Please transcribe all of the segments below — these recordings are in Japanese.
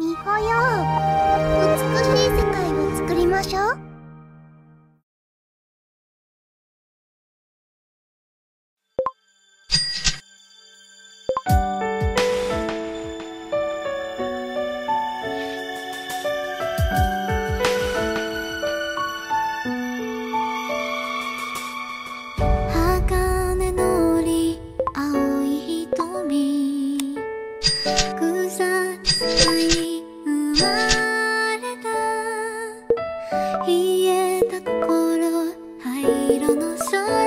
見ほよう美しい世界を作りましょう。家えころ灰色の空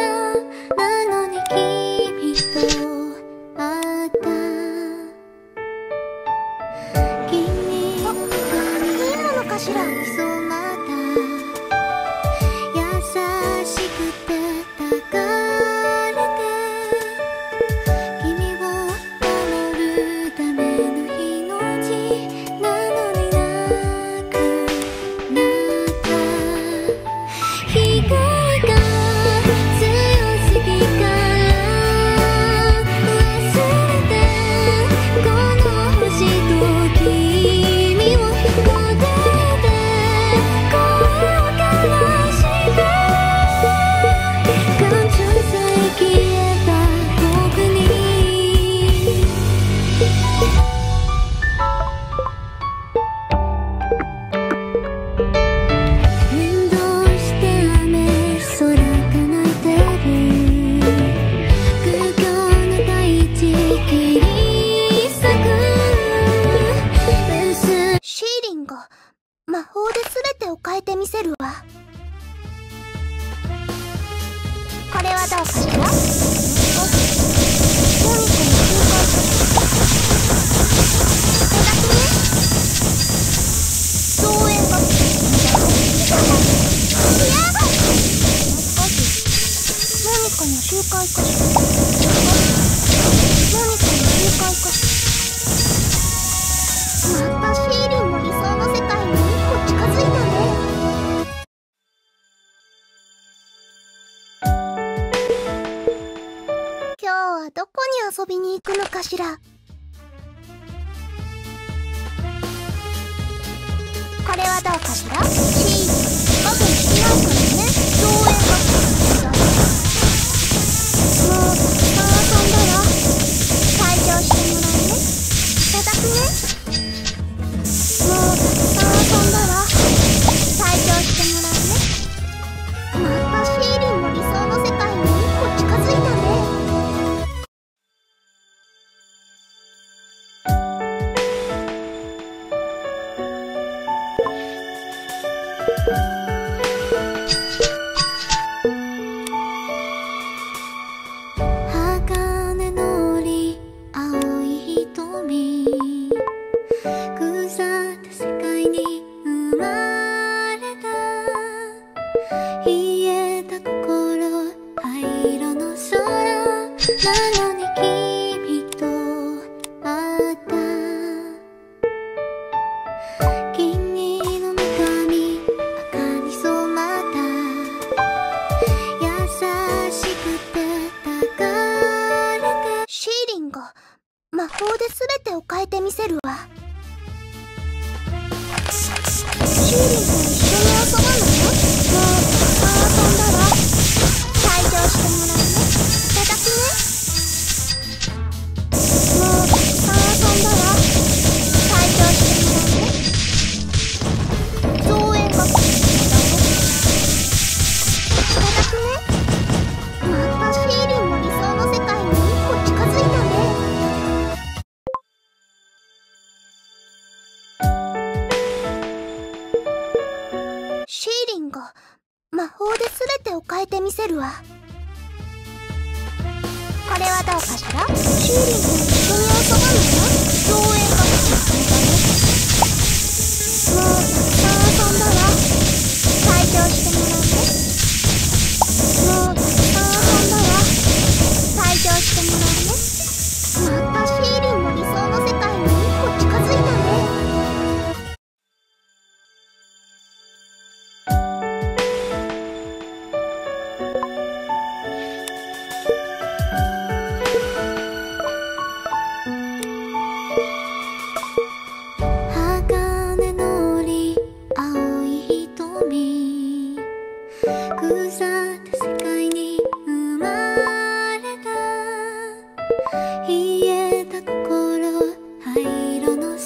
灰色今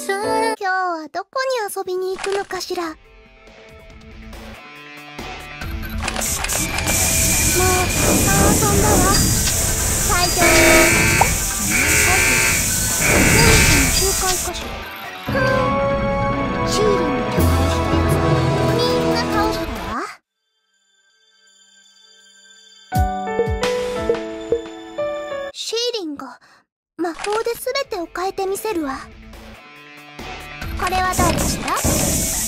日はどこに遊びに行くのかしら？もう遊んだわ。えてみせるわ。これはどうか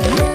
Yeah.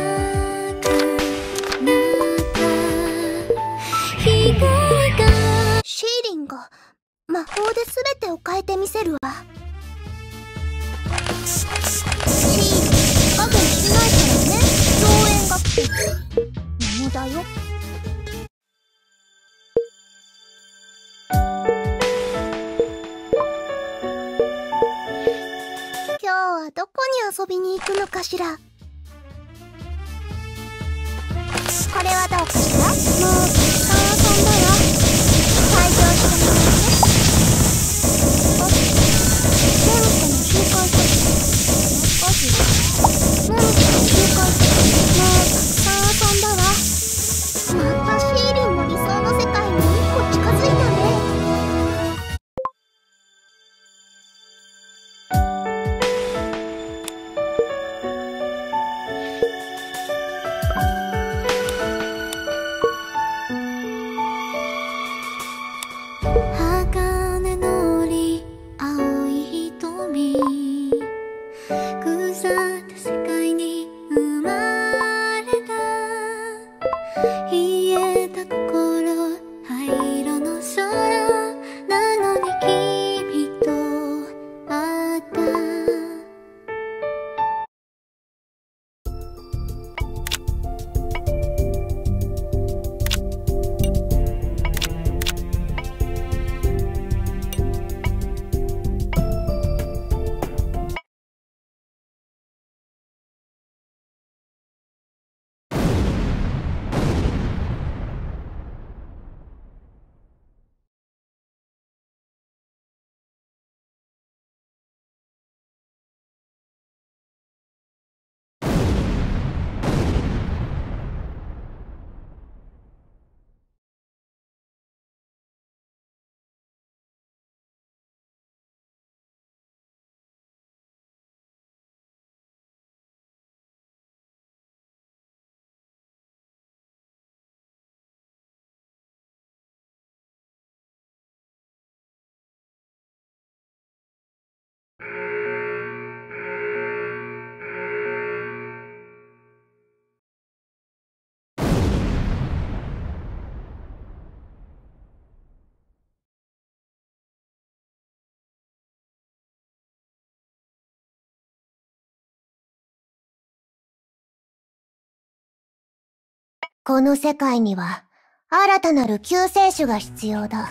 この世界には新たなる救世主が必要だ。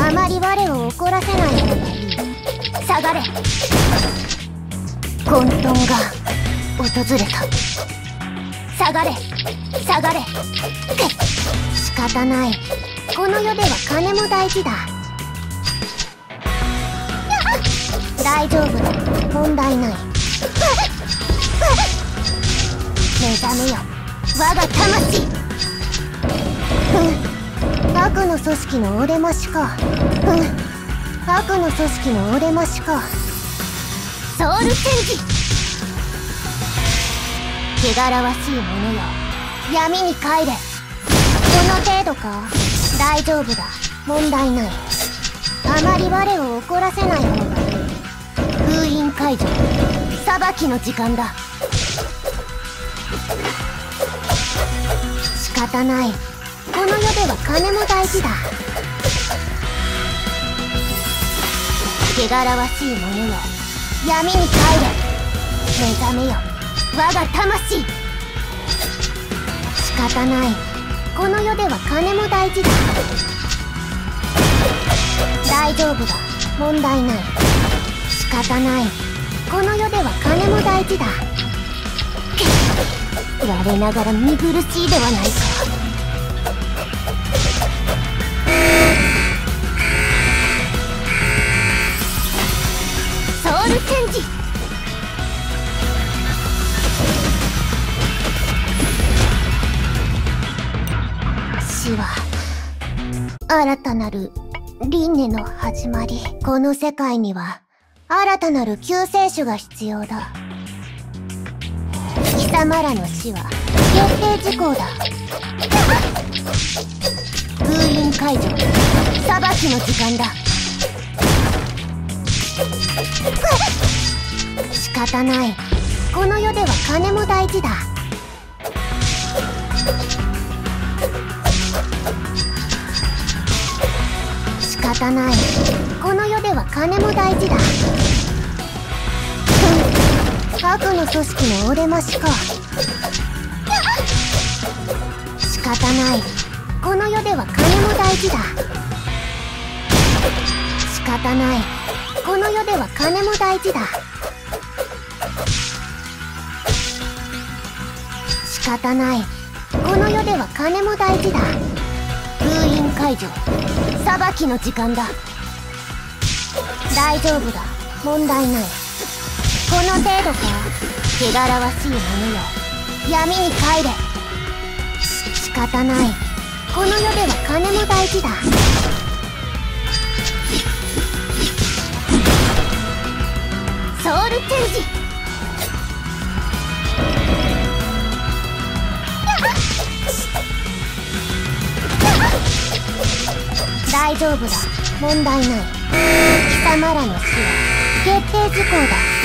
あまり我を怒らせない方がいい。下がれ。混沌が訪れた。下がれ。下がれ。仕方ない。この世では金も大事だ。大丈夫。だ問題ない。目覚めよ。我が魂。ふん。悪の組織のお出ましか。ふん。悪の組織のお出ましか。ソウルチェンジ汚らわしいものよ。闇に帰れ。この程度か。大丈夫だ。問題ない。あまり我を怒らせない方がいい。封印解除。裁きの時間だ。仕方ない。この世では金も大事だ。汚らわしいものよ。闇に帰れ目覚めよ。我が魂。仕方ない。この世では金も大事だ。大丈夫だ。問題ない。仕方ない。この世では金も大事だ。我ながら見苦しいではないか。死は新たなる輪廻の始まり。この世界には新たなる救世主が必要だ。貴様らの死は決定事項だ。封印解除裁きの時間だ。仕方ない。この世では金も大事だ。仕方ない。この世では金も大事だ。ふん悪の組織のお出ましか。仕方ない。この世では金も大事だ。仕方ない。この世では金も大事だ。仕方ない。この世では金も大事だ。封印解除。裁きの時間だ。大丈夫だ。問題ない。この程度か。汚らわしいものよ闇に帰れ。仕方ない。この世では金も大事だ。ソウルチェンジ。大丈夫だ。問題ない。貴様らの死は決定事項だ。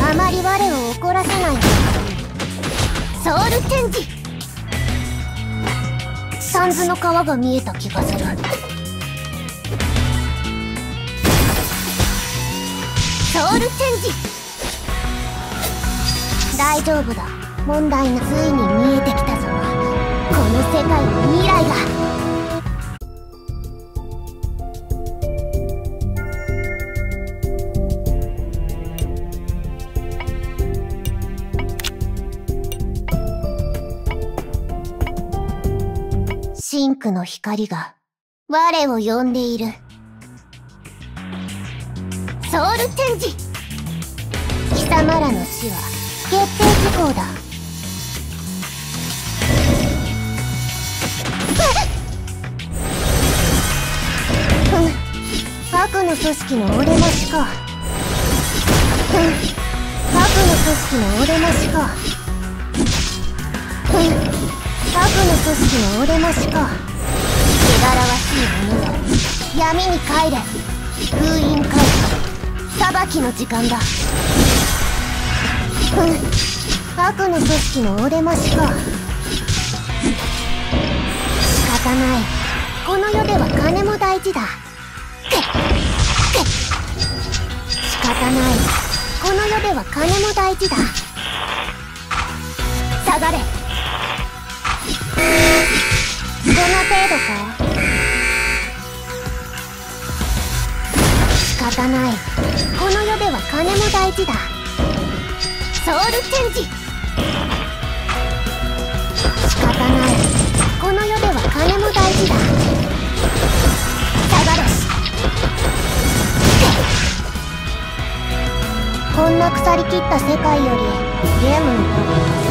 あまり我を怒らせない。ソウルチェンジ。サンズの川が見えた気がする。ソウルチェンジ。大丈夫だ。問題なついに見えてきたぞ。この世界の未来が。シンクの光が我を呼んでいる。ソウルチェンジ。貴様らの死は決定事項だ。組織のお出ましか。ふん悪の組織のお出ましか。ふん悪の組織のお出ましか。汚らわしいものよ闇に帰れ。封印解除裁きの時間だ。うん。悪の組織のお出ましか。仕方ない。この世では金もは金も大事だ。下がれ。この程度か。仕方ない。この世では金も大事だ。ソウルチェンジ。仕方ない。この世では金も大事だ。こんな腐りきった世界よりゲームの方が